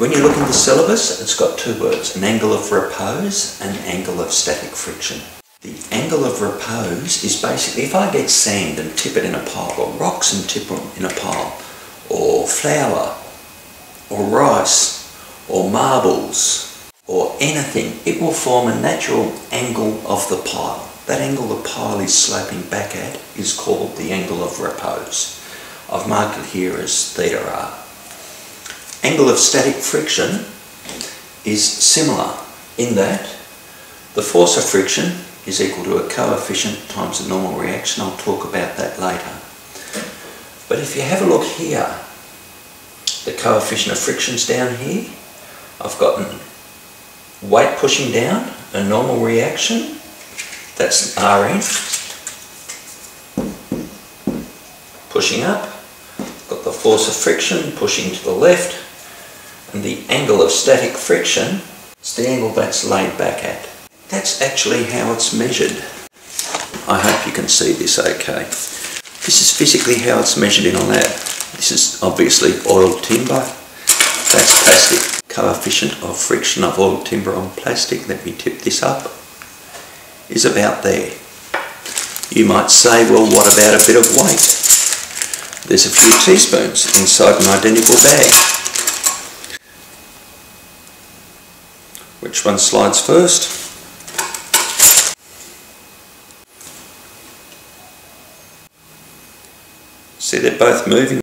When you look in the syllabus, it's got two words, an angle of repose and angle of static friction. The angle of repose is basically if I get sand and tip it in a pile, or rocks and tip them in a pile, or flour, or rice, or marbles, or anything, it will form a natural angle of the pile. That angle the pile is sloping back at is called the angle of repose. I've marked it here as theta r. Angle of static friction is similar in that the force of friction is equal to a coefficient times the normal reaction. I'll talk about that later. But if you have a look here, the coefficient of friction's down here. I've got weight pushing down, a normal reaction, that's Rn. Pushing up, got the force of friction pushing to the left, and the angle of static friction is the angle that's laid back at. That's actually how it's measured. I hope you can see this okay. This is physically how it's measured in a lab. This is obviously oiled timber. That's plastic. Coefficient of friction of oiled timber on plastic, let me tip this up, is about there. You might say, well, what about a bit of weight? There's a few teaspoons inside an identical bag. Which one slides first? See, they're both moving.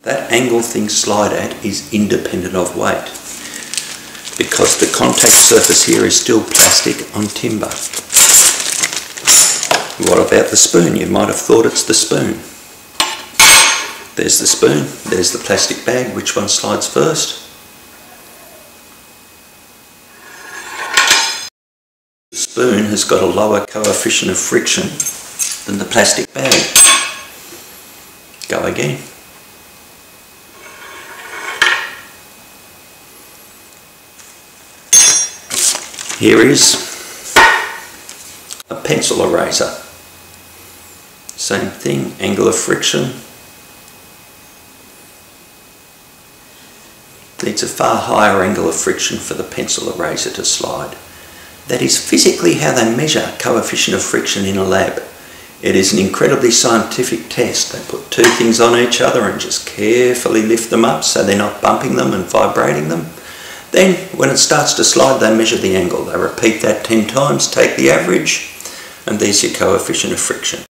That angle things slide at is independent of weight because the contact surface here is still plastic on timber. What about the spoon? You might have thought it's the spoon. There's the spoon, there's the plastic bag. Which one slides first? The spoon has got a lower coefficient of friction than the plastic bag. Go again. Here is a pencil eraser. Same thing, angle of friction. Needs a far higher angle of friction for the pencil eraser to slide. That is physically how they measure coefficient of friction in a lab. It is an incredibly scientific test. They put two things on each other and just carefully lift them up so they're not bumping them and vibrating them. Then, when it starts to slide, they measure the angle. They repeat that 10 times, take the average, and there's your coefficient of friction.